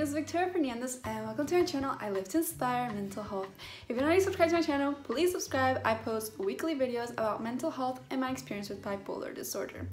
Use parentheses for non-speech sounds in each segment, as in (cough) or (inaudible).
name is Victoria Fernandez and welcome to my channel I live to inspire mental health. If you're not already subscribed to my channel, please subscribe. I post weekly videos about mental health and my experience with bipolar disorder.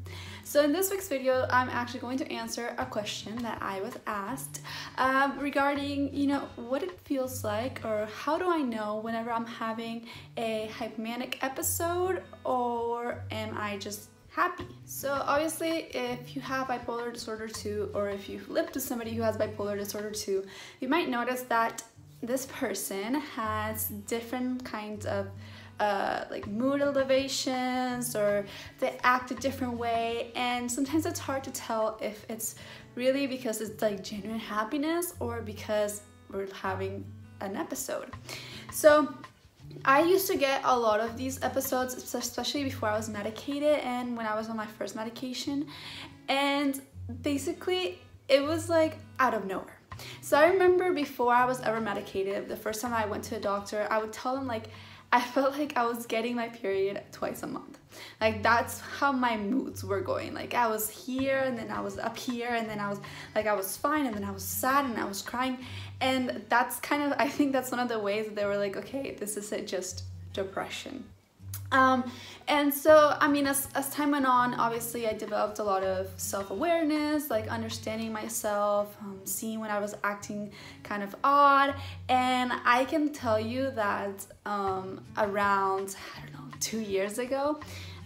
So in this week's video, I'm actually going to answer a question that I was asked um, regarding, you know, what it feels like or how do I know whenever I'm having a hypomanic episode or am I just happy. So obviously if you have bipolar disorder 2 or if you've lived with somebody who has bipolar disorder 2, you might notice that this person has different kinds of uh, like mood elevations or they act a different way and sometimes it's hard to tell if it's really because it's like genuine happiness or because we're having an episode. So I used to get a lot of these episodes, especially before I was medicated and when I was on my first medication. And basically, it was like out of nowhere. So I remember before I was ever medicated, the first time I went to a doctor, I would tell them like, I felt like I was getting my period twice a month. Like that's how my moods were going. Like I was here and then I was up here and then I was like I was fine and then I was sad and I was crying. And that's kind of I think that's one of the ways that they were like, okay, this isn't just depression. Um, and so, I mean, as, as time went on, obviously I developed a lot of self-awareness, like understanding myself, um, seeing when I was acting kind of odd. And I can tell you that um, around, I don't know, two years ago,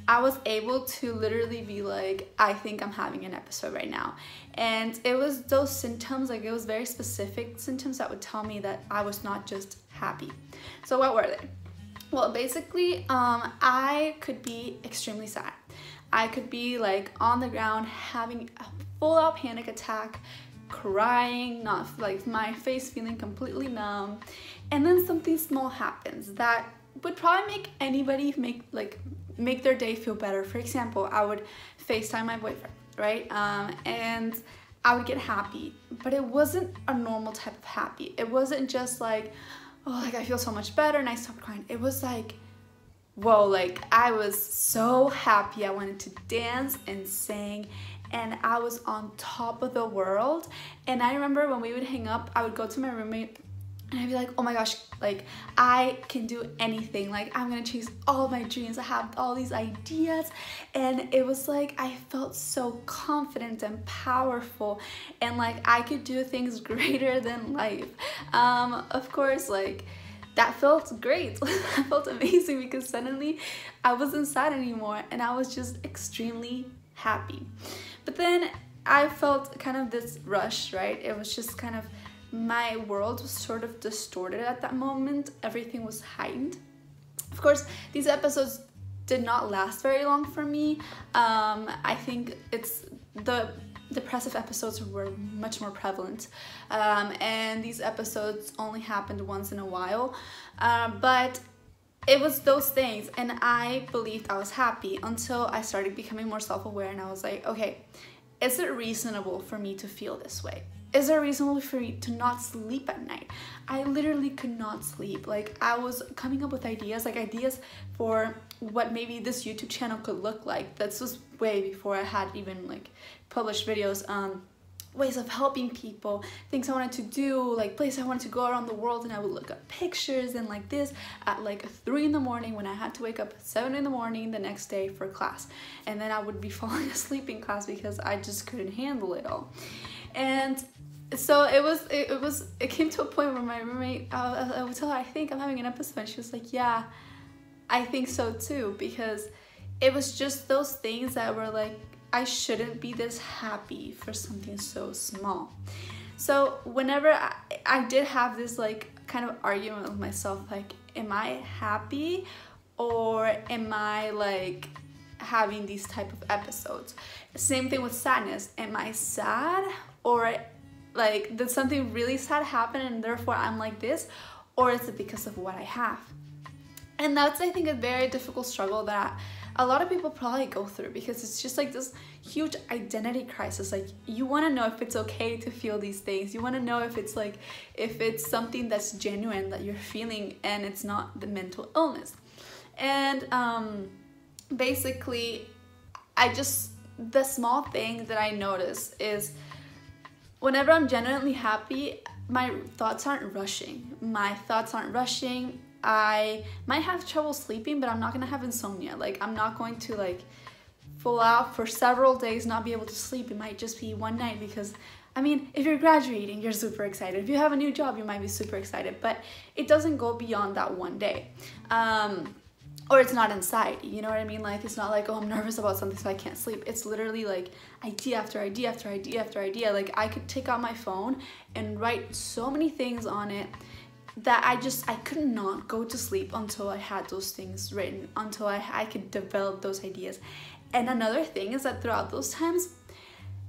I was able to literally be like, I think I'm having an episode right now. And it was those symptoms, like it was very specific symptoms that would tell me that I was not just happy. So what were they? Well, basically, um, I could be extremely sad. I could be like on the ground having a full out panic attack, crying, not like my face feeling completely numb. And then something small happens that would probably make anybody make like make their day feel better. For example, I would FaceTime my boyfriend, right? Um, and I would get happy, but it wasn't a normal type of happy. It wasn't just like, oh, like I feel so much better and I stopped crying. It was like, whoa, like I was so happy. I wanted to dance and sing and I was on top of the world. And I remember when we would hang up, I would go to my roommate and I'd be like, oh my gosh, like I can do anything. Like I'm gonna chase all my dreams. I have all these ideas. And it was like I felt so confident and powerful and like I could do things (laughs) greater than life. Um, of course, like that felt great. (laughs) that felt amazing because suddenly I wasn't sad anymore and I was just extremely happy. But then I felt kind of this rush, right? It was just kind of my world was sort of distorted at that moment. Everything was heightened. Of course, these episodes did not last very long for me. Um, I think it's the depressive episodes were much more prevalent um, and these episodes only happened once in a while uh, but it was those things and I believed I was happy until I started becoming more self-aware and I was like okay is it reasonable for me to feel this way is there reasonable for me to not sleep at night? I literally could not sleep. Like I was coming up with ideas, like ideas for what maybe this YouTube channel could look like. This was way before I had even like published videos. Um, ways of helping people, things I wanted to do, like places I wanted to go around the world and I would look up pictures and like this at like 3 in the morning when I had to wake up 7 in the morning the next day for class. And then I would be (laughs) falling asleep in class because I just couldn't handle it all. And so it was it, it, was it came to a point where my roommate I would tell her I think I'm having an episode and she was like yeah I think so too because it was just those things that were like I shouldn't be this happy for something so small. So whenever I, I did have this like kind of argument with myself like am I happy or am I like having these type of episodes? Same thing with sadness. Am I sad or like, did something really sad happen and therefore I'm like this? Or is it because of what I have? And that's, I think, a very difficult struggle that a lot of people probably go through because it's just like this huge identity crisis. Like, you want to know if it's okay to feel these things. You want to know if it's like, if it's something that's genuine that you're feeling and it's not the mental illness. And um, basically, I just, the small thing that I notice is whenever I'm genuinely happy, my thoughts aren't rushing. My thoughts aren't rushing. I might have trouble sleeping, but I'm not gonna have insomnia. Like I'm not going to like full out for several days not be able to sleep. It might just be one night because I mean, if you're graduating, you're super excited. If you have a new job, you might be super excited, but it doesn't go beyond that one day. Um, or it's not anxiety, you know what I mean? Like, it's not like, oh, I'm nervous about something so I can't sleep. It's literally like idea after idea after idea after idea. Like, I could take out my phone and write so many things on it that I just I could not go to sleep until I had those things written until I, I could develop those ideas and another thing is that throughout those times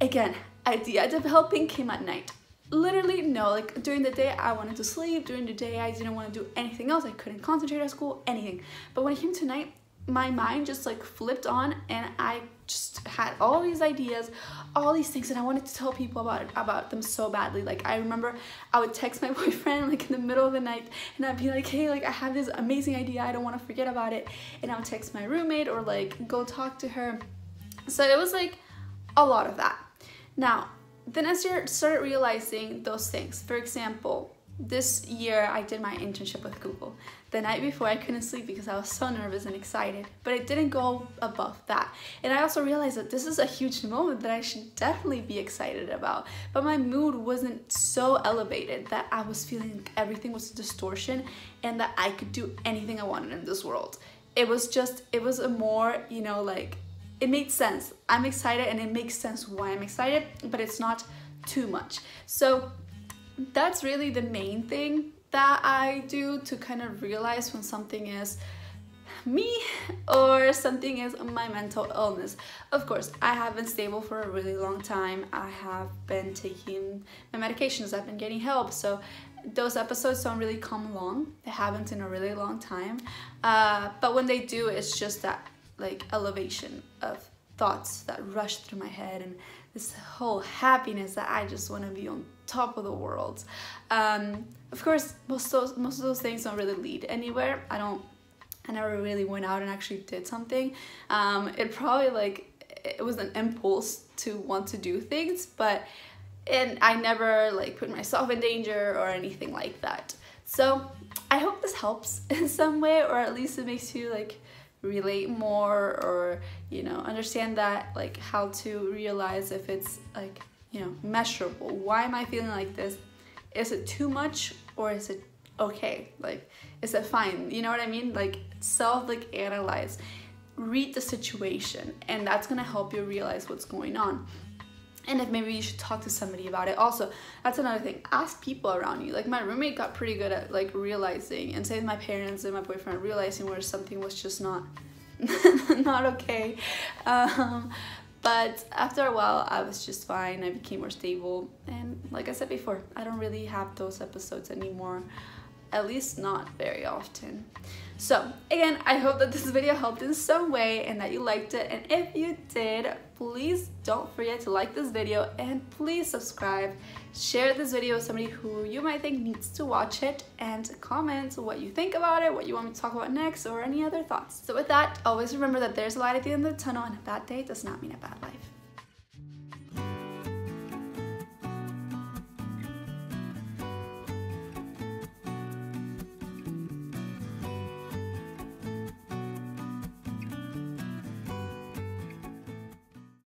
again idea developing came at night literally no like during the day I wanted to sleep during the day I didn't want to do anything else I couldn't concentrate at school anything but when it came to night my mind just like flipped on and I just had all these ideas, all these things, and I wanted to tell people about it, about them so badly. Like I remember I would text my (laughs) boyfriend like in the middle of the night and I'd be like, hey, like I have this amazing idea, I don't want to forget about it. And I would text my roommate or like go talk to her. So it was like a lot of that. Now, then you started realizing those things, for example, this year I did my internship with Google. The night before I couldn't sleep because I was so nervous and excited, but it didn't go above that. And I also realized that this is a huge moment that I should definitely be excited about. But my mood wasn't so elevated that I was feeling everything was a distortion and that I could do anything I wanted in this world. It was just, it was a more, you know, like, it made sense. I'm excited and it makes sense why I'm excited, but it's not too much. So that's really the main thing that I do to kind of realize when something is me (laughs) or something is my mental illness. Of course, I have been stable for a really long time. I have been taking my medications, I've been getting help. So those episodes don't really come along. They haven't in a really long time. Uh, but when they do, it's just that like elevation of thoughts that rush through my head and this whole happiness that I just want to be on top of the world. Um, of course, most of those, most of those things don't really lead anywhere. I don't. I never really went out and actually did something. Um, it probably like it was an impulse to want to do things, but and I never like put myself in danger or anything like that. So I hope this helps (laughs) in some way, or at least it makes you like relate more or you know understand that like how to realize if it's like you know measurable. Why am i feeling like this? Is it too much or is it okay? Like is it fine? You know what i mean? Like self like analyze read the situation and that's gonna help you realize what's going on and if maybe you should talk to somebody about it. Also that's another thing. Ask people around you. Like my roommate got pretty good at like realizing and say my parents and my boyfriend realizing where something was just not (laughs) not okay. Um, but after a while i was just fine. I became more stable. And like i said before i don't really have those episodes anymore at least not very often. So again, I hope that this (laughs) video helped in some way and that you liked it. And if you did, please don't forget to like this video and please subscribe. Share this video with somebody who you might think needs to watch it and comment what you think about it, what you want me to talk about next, or any other thoughts. So with that, always remember that there's a light at the end of the tunnel and a bad day does not mean a bad life.